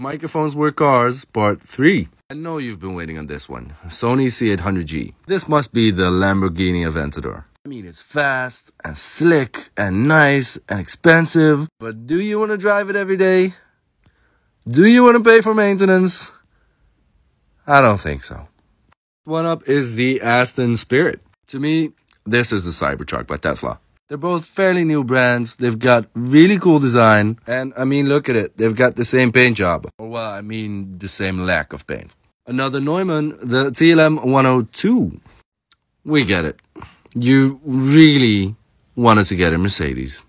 Microphones Were Cars, Part 3. I know you've been waiting on this one. Sony C800G. This must be the Lamborghini Aventador. I mean, it's fast and slick and nice and expensive, but do you want to drive it every day? Do you want to pay for maintenance? I don't think so. One up is the Aston Spirit. To me, this is the Cybertruck by Tesla. They're both fairly new brands. They've got really cool design. And I mean, look at it. They've got the same paint job. Or, well, I mean, the same lack of paint. Another Neumann, the TLM 102. We get it. You really wanted to get a Mercedes.